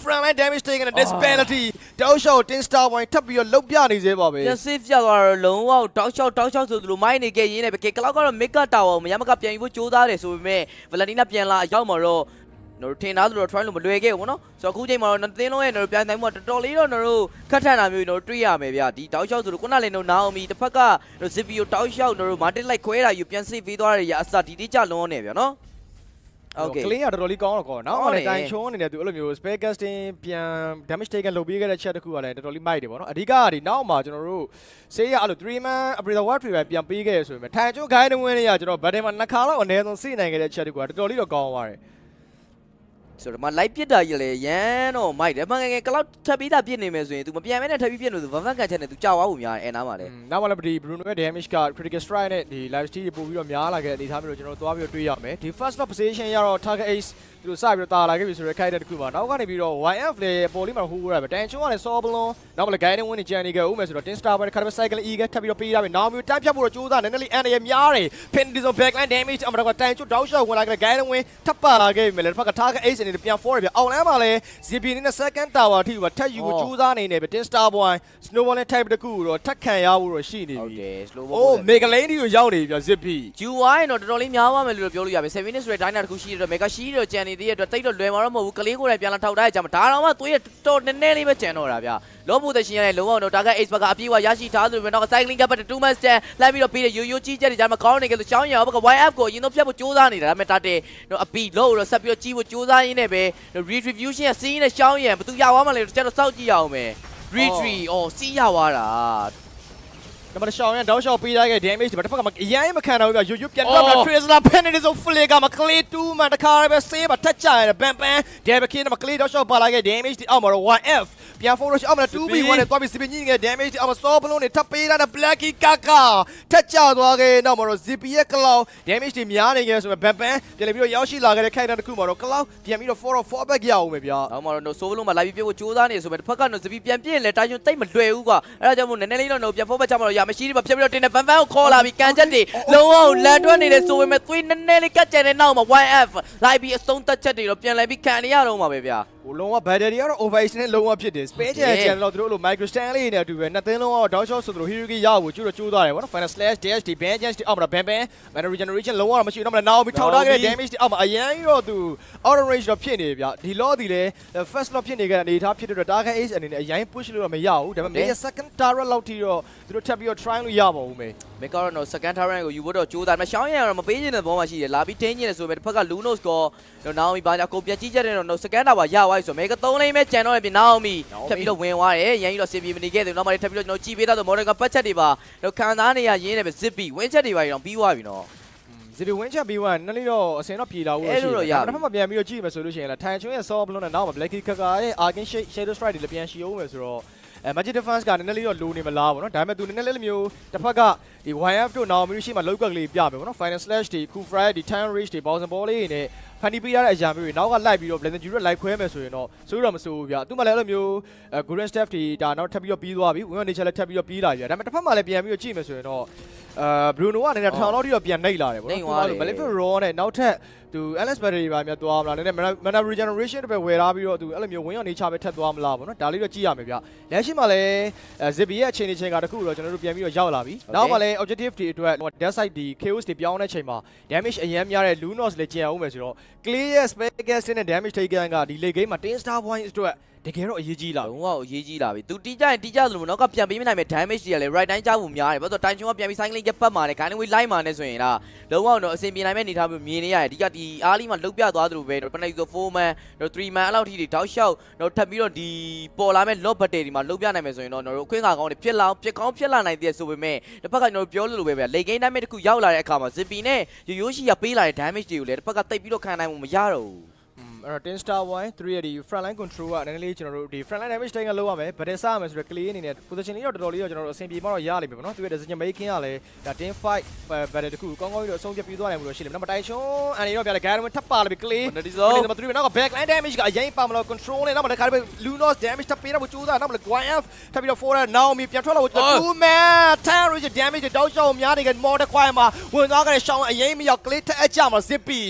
front line damage taken and this penalty တောက်လျှောက် tin star point ထပ်ပြီးတော့လှုပ်ပြနေသေးပါပဲ save ပြသွားတော့လုံးဝတောက်လျှောက်တောက်လျှောက်ဆိုသလိုမိုင်းနေခဲ့ရင်းနဲ့ပဲ cloud ကတော့ mega tower မရမကပြန်ယူဖို့ကြိုးစားတယ်ဆိုပေမဲ့ valentina ပြန်လာအရောက်မှာတော့နော်ထင်သားဆိုတော့ try လို့မလွယ်ခဲ့ဘူးပေါ့နော်ဆိုတော့အခုချိန်မှာတော့နှစ်သင်းလုံးရဲ့နော်ပြိုင်ဆိုင်မှုကတော်တော်လေးတော့နော်ခက်ထန်တာမျိုးနော်တွေ့ရမယ်ဗျဒီတောက်လျှောက်ဆိုတော့ခုနလည်းနော်နာအိုမီတစ်ဖက်ကနော်ဇစ်ဗီယိုတောက်လျှောက်နော်မာတင်လိုက်ခွဲတာယူပြန်စစ်ပေးသွားတယ်ရာအစဒီတိကျလုံးအောင်နေဗျနော် ကလင်းကတော်တော်လေးကောင်းတော့ကောနောက်ကောမှင်းတယ်လည်းတိုင်ချုံးအနေနဲ့သူအဲ့လိုမျိုး spare casting ပြန် damage taken လုပ်ပေးခဲ့တဲ့ chat တစ်ခုကလည်းတော်တော်လေးမိုက်တယ်ပေါ့နော်အဓိကကဒီနောက်မှာကျွန်တော်တို့ဆေးရအဲ့လို3 man Abrida War Tree ပဲပြန်ပေးခဲ့ရဆိုရင်ထိုင်ချုံး guide ဝင်နေရကျွန်တော် battle မှာနှစ်ခါလောက်အနည်းဆုံးစိနိုင်ခဲ့တဲ့ chat တစ်ခုကတော်တော်လေးတော့ကောင်းသွားတယ် ဆိုတော့မလိုက်ပစ်တာကြီးလေရန်တော့မိုက်တယ်မှန်ငယ်ငယ်ကလောက်ထပ်ပြီးတာပြစ်နေမယ်ဆိုရင် तू မပြန်မဲနဲ့ထပ်ပြီးပြစ်လို့ဆိုဗန်ဗန်ကန်ချက်နဲ့ तू ကြောက်သွားဖို့များတယ်အဲနားမှာလေနောက်မှလည်းဒီ Bruno ရဲ့ damage က critical strike နဲ့ဒီ live steal ပို့ပြီးတော့များလာခဲ့တဲ့အနေအထားမျိုးကိုကျွန်တော်သွားပြီးတော့တွေ့ရမယ်ဒီ first block position ရတော့ target ace သူတို့စပြီးတော့တာလာခဲ့ပြီဆိုတော့ခိုက်တဲ့တစ်ခုပါနောက်ကနေပြီးတော့ YF လေပေါ်လေးမှာဟိုးရပဲတန်ချုံကလည်း saw balloon နောက်မှလည်း guiding win နဲ့ journey ကဦးမယ်ဆိုတော့ tin star ပဲခါပဲ cycle e ကထပ်ပြီးတော့ပေးရပြီနောက်မျိုးတိုက်ဖြတ်ဖို့တော့ကြိုးစားနည်းနည်းလေး end ရများတယ် pin this on backline damage အမတော့တန်ချုံတောက်ရှောက်ဝင်လာခဲ့ guiding win ထပ်ပါလာခဲ့ပြီလေတစ်ဖက်က target ace အနေနဲ့ပြန် forward ပြအောင်လမ်းမှာလည်း ZP နဲ့ second tower ထိပါထပ်ယူဖို့ကြိုးစားနေနေပဲ tin star boy snowball နဲ့ type တစ်ခုတော့ထပ်ခံရဖို့တော့ရှိနေဟုတ်ပြီတယ် slow အိုး mega lane ကိုရောက်နေပြီပြ ZP UI တော့တော်တော်လေးများသွားမယ်လို့ပြောလို့ရပြီ7 minutes ဆိုတဲ့ diner တစ်ခုရှိရတော့ mega ရှိတော့ကြံနေသေးတဲ့အတွက်တိတ်တော့လွယ်မှာတော့မဟုတ်ဘူးကလေးကိုလည်းပြန်လာထောက်ထားကြမှာဒါတော့မှသွေးတော်နည်းနည်းလေးပဲကြံတော့တာဗျလောဘူတဲ့ရှင်ရဲ့လုံးဝတော့ target ace ဘက်ကအပြေးဝရရှိထားသလိုပဲတော့ cycling ကပတ်2 man stand လိုက်ပြီးတော့ပြီးတဲ့ရိုးရိုးကြီးကြက်တွေကြာမှာကောင်းနေကြလို့ရှောင်းရအောင်ဘက်က YF ကိုအရင်တော့ဖြတ်ဖို့ကြိုးစားနေတာဒါပေမဲ့တာတဲ့တော့အပီလို့တော့ဆက်ပြီးတော့ကြီးဖို့ကြိုးစားရင်းနဲ့ပဲ retribution ကစီးနဲ့ရှောင်းရံဘသူရသွားမှလဲကျွန်တော်စောက်ကြည့်ရအောင်မယ် retreat အော်စီးရသွားတာ ကမ္ဘာရှောင်းရန်တောက်ရှောက်ပေးထားခဲ့ damage တွေတစ်ဖက်ကမအရင်မခံတော့ဘူးပြယူယူပြန်တော့ Trisla penalty ဆို flicker မှာ clay 2မှာတခါပဲ save မှာထက်ချရတယ်ဘန်ဘန် David King မှာ clay တောက်ရှောက်ပါလာခဲ့ damage တွေအောက်မှာတော့ 1F ပြန် forward အောက်မှာ 2B1 နဲ့သွားပြီးစီပင်းကြီးငယ် damage တွေအောက်မှာ saw balloon တွေထပ်ပေးထားတဲ့ Blacky Kaka ထက်ချသွားခဲ့နောက်မှာတော့ Zippy ရဲ့ cloud damage တွေများနေခဲ့ဆိုပေမဲ့ဘန်ဘန်ပြန်ပြီးတော့ရောက်ရှိလာခဲ့တဲ့ခိုင်တာတစ်ခုမှာတော့ cloud ပြန်ပြီးတော့ forward fall back ရအောင်ပဲဗျာနောက်မှတော့ဆိုးလုံးမှာ live ပြဖို့စူးစမ်းနေဆိုပေမဲ့တစ်ဖက်ကတော့စပီပြန်ပြင်းလဲတာရှင်တိတ်မလွယ်ဘူးကွာအဲ့ဒါကြောင့်မို့နည်းနည်းလေးတော့ပြန် forward ချမှာတော့ရမရှိသေးပါဖြတ်ပြီးတော့တင်နေဘန်ဘန်ကိုခေါ်လာပြီးကန်ချက်တွေလုံးဝလန်တွက်နေတယ်ဆိုပေမဲ့သွေးနည်းနည်းလေးကတ်ကြတဲ့နောက်မှာ 1F live ပြီးအဆုံးသက်ချက်တွေတော့ပြန်လဲပြီးခံနေရတော့မှာပဲဗျာ ဟိုလုံးဝ battery ကတော့ overheat နဲ့လုံးဝဖြစ်တယ် space ချန်ချန်တော့သူတို့လို micro stanley နဲ့အတူပဲနှစ်သင်းလုံးကတော့ down shot ဆိုသူတို့ hiruki ရဖို့ကျူတော့ကျိုးသွားတယ်ဗောနော် final slash dash ဒီ ban dash အောက်မှာ ban ban mana regeneration လုံးဝတော့မရှိတော့မလား Naomi ထောက်ထားခဲ့တဲ့ damage အောက်မှာအရန်ရောသူ out of range တော့ဖြစ်နေပြီဗျဒီ law ဒီလေ first law ဖြစ်နေကြတဲ့အနေထားဖြစ်တဲ့ target ace အနေနဲ့အရင် push လို့တော့မရဘူးဒါပေမဲ့ second turret လောက်ထိတော့သူတို့ထပ်ပြီးတော့ try လို့ရပါဦးမေမေကာတော့ second turret ကိုယူဖို့တော့ကြိုးစားတယ်။ရှောင်းရံတော့မပေးချင်တဲ့ဘောမှရှိတယ်။လာပြီးတင်းချင်တယ်ဆိုပေမဲ့တစ်ဖက်က Lunos ကောတော့နာအိုမီဘာညာကိုပြက်ကြီးချက်တဲ့တော့ second tower ရသွားပြီဆိုမေကာ3လိမ့်မဲ့ကျန်တော့ပြင်နာအိုမီဖြတ်ပြီးတော့ဝင်သွားတယ်။ရန်ကြီးတော့စင်ပြေမနေခဲ့တယ်။နောက်မှလည်းထပ်ပြီးတော့ကျွန်တော်ကြည်ပေးသားဆို model ကပတ်ချက်တွေပါတော့ခံစားနေရရင်းနဲ့ပဲ zippy ဝင်းချက်တွေပါတော့ပြီးသွားပြီနော်ဇီဘီဝင်းချက်ပြီးသွားနည်းနည်းတော့အစင်တော့ပြေလာဘူးရှိတယ်။ဒါမှမပြန်ပြီးတော့ကြည့်မယ်ဆိုလို့ရှိရင်လည်းထိုင်ချွန်းရဲ့ saw blow နဲ့နောက်မှာ blacky ခကာရဲ့ arcane shadow strike တွေလည်းပြန်ရှိအောင်မယ်ဆိုတော့ အဲ magic defense ကနည်းနည်းလေးတော့လိုနေမလားဗောနော်ဒါပေမဲ့သူနည်းနည်းလေးမျိုးတစ်ဖက်ကဒီ YF တို့ Naomi ရှိမှလောက်ကလေးပြမယ်ဗောနော် final slash တွေ cool fry ဒီ time reach တွေ bounce ball လေးတွေနဲ့ဖန်တီပေးရတဲ့အရာမျိုးတွေနောက်ကလိုက်ပြီးတော့ blender judo လိုက်ခွဲမယ်ဆိုရင်တော့စိုးတော့မစိုးဘူးဗျသူမှလည်းအဲ့လိုမျိုးအဲ golden step တွေဒါနောက်ထပ်ပြီးတော့ပြီးသွားပြီ win nature လည်းထပ်ပြီးတော့ပြီးလာပြီဒါပေမဲ့တစ်ဖက်မှာလည်းပြန်ပြီးတော့ကြည့်မယ်ဆိုရင်တော့အာ Bruno ကလည်းထောင်လောက်ထိတော့ပြန်နှိပ်လာတယ်ဗောနော် Malefic Raw နဲ့နောက်ထပ် သူ Alex Battery ပါများသွားမလားနည်းနည်း mana regeneration တွေပဲဝယ်ထားပြီးတော့သူအဲ့လိုမျိုး win on nature ပဲထပ်သွားမလားဗောနော်ဒါလေးတော့ကြည့်ရမယ်ဗျလက်ရှိမှာလည်း Zippy ရဲ့အခြေအနေချိန်ကတခုတော့ကျွန်တော်တို့ပြန်ပြီးတော့ရောက်လာပြီနောက်မှလည်း objective တွေအတွက် dead side ဒီ chaos တွေပြောင်းတဲ့ချိန်မှာ damage အရင်များတဲ့ Lunos လည်းကျန်အောင်မယ်ဆိုတော့ clear ရဲ့ spell cast နဲ့ damage taken ကဒီ late game မှာ10 star points အတွက် တကယ်တော့အရေးကြီးလာလုံးဝအရေးကြီးလာပြီသူတီးကြရင်တီးကြသလိုနောက်ကပြန်ပေးမနိုင်မဲ့ damage တွေကလည်း right တိုင်းကြားဖို့များတယ်ဘာလို့တိုင်ချွန်းကပြန်ပြီး cycling ရက်ပတ်မှာလည်း Gaining Way line မှာနဲ့ဆိုရင်ဒါလုံးဝတော့အဆင်ပြေနိုင်မဲ့အနေထားမျိုးမြင်နေရတယ်ဒီကဒီအားလီမှာလုတ်ပြသွားသလိုပဲပနေဆို4 man တော့3 man အဲ့လောက်ထိတွေတောက်လျှောက်တော့ထပ်ပြီးတော့ဒီပေါ်လာမဲ့ lot battery ဒီမှာလုတ်ပြနိုင်မယ်ဆိုရင်တော့ကျွန်တော်တို့အခွင့်အခါကောင်းတွေဖြစ်လောင်ဖြစ်ကောင်းဖြစ်လာနိုင်တဲ့ဆိုပေမဲ့တစ်ဖက်ကကျွန်တော်တို့ပြောလို့လိုပဲဗျလေ game damage တခုရောက်လာတဲ့အခါမှာ Zippy နဲ့ရိုးရိုးရှိရပေးလာတဲ့ damage တွေကိုလည်းတစ်ဖက်ကတိတ်ပြီးတော့ခံနိုင်မှုမရတော့ဘူး အဲ့တော့10 star 1 3ရဲ့ဒီ front line control ကနည်းနည်းလေးကျွန်တော်တို့ဒီ front line damage တိုင်းကလောက်ရမယ်ဗတဲ့စားရမယ်ဆိုတော့ clear အနေနဲ့ position လေးတော့တော်တော်လေးတော့ကျွန်တော်တို့အဆင်ပြေမှတော့ရလိမ့်မယ်ပေါ့နော်သူရဲ့ decision making ကလည်းဒါ10 fight battle တခုကောင်းကောင်းကြီးတော့အဆုံးဖြတ်ပြီးသွားနိုင်မှုတော့ရှိလိမ့်မယ်နောက်တိုင်ချွန်းအနေတော့ပြတယ် guide ထပ်ပါလာပြီ clear နဒီဆို နံပါတ်3နောက်က back line damage ကအရင်ပါမလို့ control နဲ့နောက်မှာလည်းခါပဲ lunos damage ထပ်ပေးတော့ကြိုးစားနောက်မှာလည်း YF ထပ်ပြီးတော့ forward naomi ပြန်ထွက်လာဖို့ two man terror damage တောက်ချောင်းများနေက mortar choir မှာဝင်သွားကြတဲ့ shot အရင်မရောက် clear ထက်အကြမှာ zippy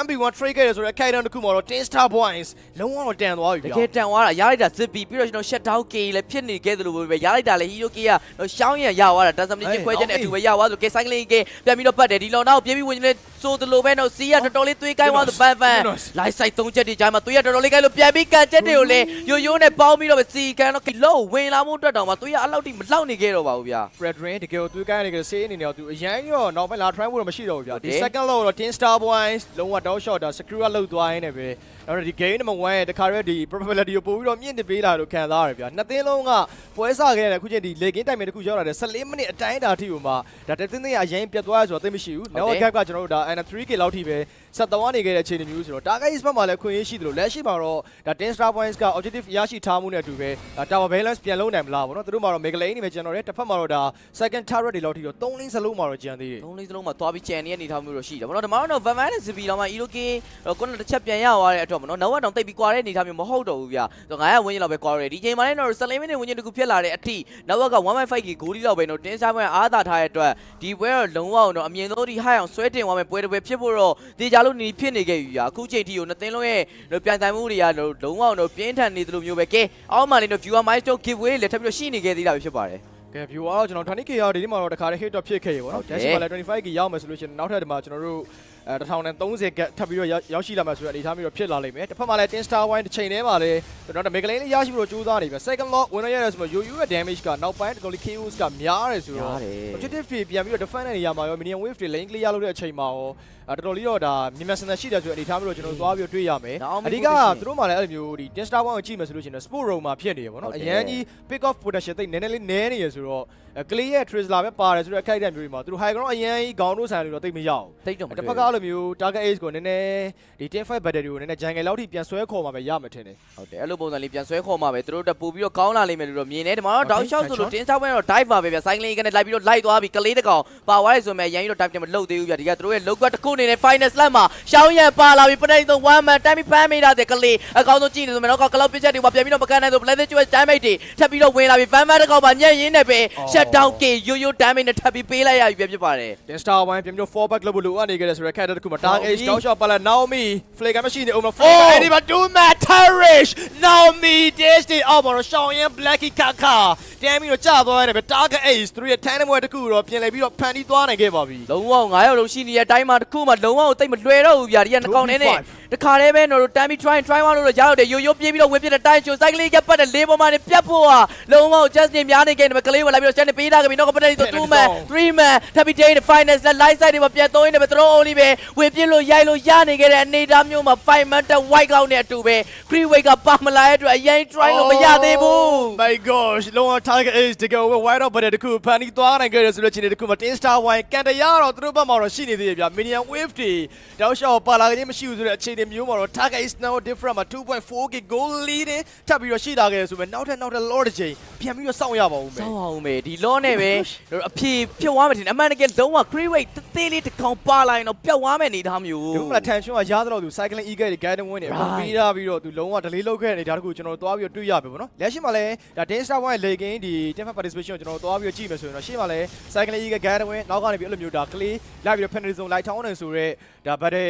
1v1 trade ခဲ့ရဆိုတော့ character တခုမှာတော့ 10 star points လုံးဝတော့တန်သွားပြီတဗျာကယ်တန်သွားတာရလိုက်တာ zippy ပြီးတော့ကျွန်တော် shut down k လည်းဖြစ်နေခဲ့သလိုပဲရလိုက်တာလည်း hero k ကရှောင်းရရသွားတာ dancing ချင်းခွဲချက်နဲ့အတူပဲရသွားဆို k cycling k ပြန်ပြီးတော့ပတ်တယ်ဒီလောနောက်ပြေးပြီးဝင်နေဆိုသလိုပဲတော့စီးရတော်တော်လေးသွေးကိုင်းသွားဆိုပန်ပန် live site 3ချက်တွေကြာမှသွေးရတော်တော်လေးကိုင်းလို့ပြန်ပြီးကန်ချက်တွေကိုလည်းရိုးရိုးနဲ့ပေါင်းပြီးတော့စီကန်တော့လောဝင်လာမှုအတွက်တောင်မှသွေးရအလောက်ထိမလောက်နေခဲ့တော့ပါဘူးဗျာ Fred Rain တကယ်ကိုသွေးကိုင်းနေကြစေးအနေနဲ့သူအရန်ရောနောက်ပိုင်းလာ try ဖို့တော့မရှိတော့ဘူးဗျာဟုတ်တဒီယ် second low တော့10 star points လုံးဝ down shot တာ secure လောက်သွားရင်းနဲ့ပဲနောက်တော့ဒီ game number 1ရဲ့တခါရဲဒီ probability ကိုပို့ပြီးတော့မြင့်တင်ပေးလာလို့ခံစားရတယ်ဗျာနှစ်သင်းလုံးကပွဲစားခဲ့တဲ့အခုချင်းဒီ leg in time တခုရောက်လာတဲ့14မိနစ်အတိုင်းတာအထိကိုမှဒါတသင်းသင်းကအရင်ပြတ်သွားရဆိုတော့သိမရှိဘူး now gap ကကျွန်တော်တို့ဒါ and 3k လောက်ထိပဲ ဆက်သွားနေခဲ့တဲ့အခြေအနေမျိုးဆိုတော့ target is ဘက်မှာလည်းခွင့်ရရှိသလိုလက်ရှိမှာတော့ဒါ10 star points က objective ရရှိထားမှုနဲ့အတူပဲဒါ tower balance ပြန်လုံးနိုင်မလားဗောနော်သူတို့မှာတော့ mega lane နေပဲကျွန်တော်တို့တစ်ဖက်မှာတော့ဒါ second turret တွေလောက်ထိတော့3 lane စလုံးမှာတော့ကြံသေးတယ်သုံးလေးစလုံးမှာသွားပြီးကြံနေတဲ့အနေထားမျိုးတော့ရှိတယ်ဗောနော်ဒီမှာတော့ Van Van နဲ့ Zippy တော့မှ Iroke တော့ခုနတစ်ချက်ပြန်ရသွားတဲ့အတွက်ဗောနော်နောက်တော့တိတ်ပြီးကွာတဲ့အနေထားမျိုးမဟုတ်တော့ဘူးဗျဆိုတော့900ဝင်းကျင်လောက်ပဲကွာရတယ်ဒီချိန်မှာလည်းတော့17မိနစ်ဝင်းကျင်တခုဖြစ်လာတဲ့အထိနောက်က 1.5k ဂိုးလီလောက်ပဲတော့တင်းစားပွဲအားသာထားတဲ့အတွက်ဒီပွဲတော့လုံးဝတော့အမြင်ဆုံးဒီ high အောင်ဆွဲတင်သွားမယ်ပွဲတစ်ပွဲဖြစ်ဖို့တော့တေချာလို့နေဖြစ်နေခဲ့ပြီဗျအခုချိန်ထိကိုနှစ်သင်းလုံးရဲ့ပြန်ဆိုင်မှုတွေကလုံးဝတော့ပြင်းထန်နေသလိုမျိုးပဲကဲအောက်မှာလေးတော့ viewer milestone giveaway လည်းထပ်ပြီးတော့ရှိနေခဲ့သေးတာပဲဖြစ်ပါတယ်ကဲ view ကတော့ကျွန်တော် 20k ရောက်ဒီနေ့မှာတော့တခါတည်း hit တော့ဖြစ်ခဲ့ရေပေါ့နော် dash မှာလည်း 25k ရောက်မယ်ဆိုလို့ရှိရင်နောက်ထပ်ဒီမှာကျွန်တော်တို့အဲ 1030ကထပ်ပြီးတော့ရောက်ရှိလာမှဆိုတဲ့အနေအထားမျိုးတော့ဖြစ်လာလိမ့်မယ်တစ်ဖက်မှာလည်း Tin Star Wine တစ်ချိန်တည်းမှာလည်းကျွန်တော်တို့မေဂလိန်လေးရရှိဖို့ကြိုးစားနေပြီ second lock ဝင်ရရတယ်ဆိုတော့ Yu Yu ရဲ့ damage ကနောက်ပိုင်းတကောလီ KOs ကများတယ်ဆိုတော့ရတယ် objective တွေပြန်ပြီးတော့ defend တဲ့နေရာမှာရော minion wave တွေ lane clear လုပ်တဲ့အချိန်မှာရောအဲတော်တော်လေးတော့ဒါမြန်မြန်ဆန်ဆန်ရှိတယ်ဆိုတဲ့အနေအထားမျိုးတော့ကျွန်တော်တို့သွားပြီးတော့တွေ့ရမယ်နောက်အဓိကသူတို့မှလည်းအဲ့လိုမျိုးဒီ Tin Star Wine ကိုကြည့်မယ်ဆိုလို့ရှိရင် sport room မှာဖြစ်နေရပေါ့နော်ဟုတ်အတယ်ရန်ကြီး pick off potential သိပ်နည်းနည်းလေးနည်းနေရဆိုတော့ အဲ clay ရဲ့ Trizla ပဲပါတယ်ဆိုတော့အခိုက်အတန့်မျိုးတွေမှာသူတို့ high ground အရန်ကြီးခေါင်းတို့ဆိုင်လို့တော့သိပ်မရအောင်တိတ်တော့မတစ်ဖက်ကအဲ့လိုမျိုး target ace ကိုနည်းနည်းဒီ team fight battle တွေကိုနည်းနည်း jungle လောက်ထိပြန်ဆွဲခေါ်မှာပဲရမှာထင်တယ်ဟုတ်တယ်အဲ့လိုပုံစံလေးပြန်ဆွဲခေါ်မှာပဲသူတို့တက်ပို့ပြီးတော့ကောင်းလာလိမ့်မယ်လို့တော့မြင်နေတယ်ဒီမှာတော့ Okay, တောက်လျှောက်ဆိုလို့ catch on. တင်းချောက်ပဲတော့ dive ပါပဲဗျ cycling ကနေလိုက်ပြီးတော့လိုက်သွားပြီးကလေးတစ်ကောင်ပါသွားရဲဆိုမှရန်ကြီးတော့ dive တယ်မလှုပ်သေးဘူးဗျဒီကသူတို့ရဲ့ low cut တစ်ခုအနေနဲ့ final slam မှာရှောင်းရံပါလာပြီးပရိသုံး one man တိုင်းပြီးဖမ်းမိတာတဲ့ကလေးအကောင်းဆုံးကြည့်နေဆိုမှတော့ cloud pitch တွေမှာပြန်ပြီးတော့မကန်နိုင်ဆို blade choice damage တွေထပ်ပြီးတော့ဝင်လာပြီး fan man တစ်ကောင်မှာညက်ရင်းနဲ့ပဲ shut down K ရိုးရိုး damage နဲ့ထပ်ပြီးပေးလိုက်ရပြီပဲဖြစ်ပါတယ် Tin Star Wine ပြန်ပြီးတော့ fall back လုပ်ဖို့လိုအပ်နေကြတယ်ဆိုတော့ character တစ်ခုမှာ dark Naomi ace တောက်လျှောက်ပါလာ Naomi flaker မရှိနေအောင်မ Oh! flaker အဲ့ဒီမှာ doom matterish Naomi dash တွေအောက်မှာတော့ရှောင်းရင် blacky kaka တမ်းပြီးတော့ကြာသွားရတယ်ပဲ target ace သူတို့ရဲ့ tandem ဘွဲတစ်ခုတော့ပြင်လဲပြီးတော့ဖန်တီးသွားနိုင်ခဲ့ပါပြီလုံးဝ9ရောက်လုံးရှိနေတဲ့အတိုင်းမှာတစ်ခုမှလုံးဝကိုတိတ်မလွယ်တော့ဘူးဗျာဒီကနှကောင်နဲ့နဲ့တခါတည်းပဲတို့တမ်းပြီး try try 1လို့တော့ရတော့တယ်ရိုးရိုးပြေးပြီးတော့ဝင်ပြတဲ့တိုင်းချို cycling ကပတ်တဲ့လေးပေါ်မှာနေပြတ်ဖို့ဟာလုံးဝကို just နေများနေခဲ့တယ်ကလေးဝင်လာပြီးတော့ stand ပေးတာကပြီးတော့ကပတ်တဲ့ဆို2 man 3 man ထပ်ပြီး day finals နဲ့ light side တွေမှာပြန်သုံးနေတယ်ပဲ throw only ပဲဝင်ပြလို့ရိုက်လို့ရနေခဲ့တဲ့အနေအထားမျိုးမှာ5 man တက် white ကောက်နဲ့အတူပဲ free weight ကပါမလာတဲ့အတွက်အရင် try လို့မရသေးဘူး my gosh လုံးဝ target ace တကယ်ပဲ wide up ဘက်တစ်ခုဖန်တီးသွားနိုင်ခဲ့တယ်ဆိုတော့ချင်းတစ်ခုမှာ Tin Star Wine ကန်တရတော့သူတို့ဘက်မှာတော့ရှိနေသေးတယ်ဗျ minion wave တွေတောက်လျှောက်ပါလာခြင်းမရှိဘူးဆိုတဲ့အခြေအနေမျိုးမှာတော့ target ace now different မှာ 2.4k goal leading ထပ်ပြီးတော့ရှိလာခဲ့တယ်ဆိုပေမဲ့နောက်ထပ်နောက်ထပ် lord တစ်ချိန်ပြန်ပြီးတော့စောင့်ရပါဦးမယ်စောင်းအောင်မေဒီလောနဲ့ပဲအဖြေဖြုတ်သွားမယ်ထင်တယ်အမှန်တကယ်လုံးဝ free weight သေးလေးတစ်ကောင်ပါလာရင်တော့ပျောက်သွားမယ်အနေထားမျိုးဒီမှာ tension ကရားတော့သူ cycling eagle တွေ guide win တွေအကုန် Right. ပြီးတာပြီးတော့သူလုံးဝ delay လုပ်ခဲ့တဲ့အနေဒါတခုကျွန်တော်တို့သွားပြီးတော့တွေ့ရပြီပေါ့နော်လက်ရှိမှာလည်းဒါ Tin Star Wine ရဲ့ late game ဒီ team fight participation ကိုကျွန်တော်တို့သွားပြီးတော့ကြည့်မယ်ဆိုရင်တော့ရှေ့မှာလည်း cycling eagle guide win နောက်ကနေပြီးအဲ့လိုမျိုးဒါ clay လိုက်ပြီးတော့ penalty zone လိုက်ထောင်းနေဆိုတော့ဒါ battle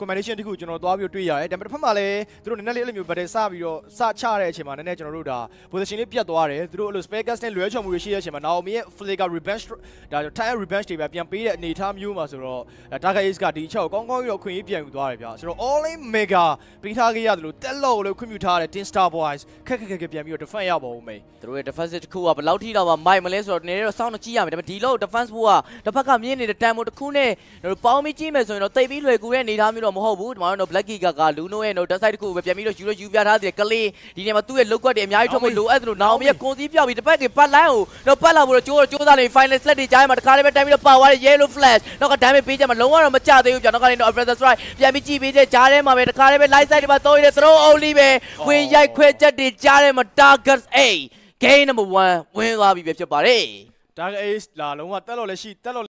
combination တခုကျွန်တော်တို့သွားပြီးတော့တွေ့ရတယ်ဒါပေမဲ့တစ်ဖက်မှာလည်းသူတို့နည်းနည်းလေးအဲ့လိုမျိုး battle စပြီးတော့စချတဲ့အချိန်မှာနည်းနည်းကျွန်တော်တို့ဒါ position လေးပြတ်သွားတယ်သူတို့အဲ့လို spare gas နဲ့လွဲချော်မှုတွေရှိတဲ့အချိန်မှာ Naomi ရဲ့ flicker revenge ဒါ tire revenge တွေပဲပြန်ပေးတဲ့အနေအထားမျိုးမှာဆိုတော့ target ace ကဒီအချက်ကိုကောင်းကောင်းပြီးတော့ခွင့်ရေးပြန်ယူသွားတယ်ဗျာဆိုတော့ all in mega ပေးထားခဲ့ရတယ်လို့တက်လို့လို့ခွင့်ပြုထားတဲ့ Tin Star Boys ခက်ခက်ခက်ခက်ပြန်ပြီးတော့ defend ရပါဦးမေးသူတို့ရဲ့ defense တစ်ခုကဘယ်လောက်ထိတော့မှမိုက်မလဲဆိုတော့နည်းနည်းတော့စောင့်တော့ကြည့်ရမယ်ဒါပေမဲ့ဒီလောက် defense ဘိုးကတစ်ဖက်ကမြင့်နေတဲ့တန်မိုတစ်ခုနဲ့တို့ပေါင်းပြီးကြည့်မယ်ဆိုရင်တော့တိတ်ပြီးလွယ်ကူတဲ့အနေအထားမျိုးတော့မဟုတ်ဘူးဒီမှာတော့ Blacky ကကလူနိုရဲ့ note side တစ်ခုပဲပြန်ပြီးတော့ယူလို့ယူပြထားတဲ့ကလေးဒီနေရာမှာသူ့ရဲ့လောက်ကွက်တွေအများကြီးထွက်ဖို့လိုအပ်သလိုနောင်မရဲ့ကွန်စီးပြောက်ပြီးတစ်ဖက်ကပတ်လိုင်းကိုတော့ပတ်လာဖို့တော့ကြိုးတော့ကြိုးစားနေ final set တွေကြားမှာတခါတည်းပဲတိုင်ပြီးတော့ပါသွားတဲ့ yellow flash နောက်က damage ပေးကြမှာလုံးဝတော့မကြသေးဘူးပြန်နောက်ကနေတော့ Abrasive strike ပြန်ပြီးကြည့်ပေးတဲ့ကြားထဲမှာပဲတခါတည်းပဲ light side တွေမှာသုံးရတဲ့ throw only ပဲဝင်ရိုက်ခွဲချက်တွေကြားထဲမှာ target 8 game number 1ဝင်းသွားပြီပဲဖြစ်ပါတယ် target ace လာလုံးဝတက်လို့လည်းရှိတက်လို့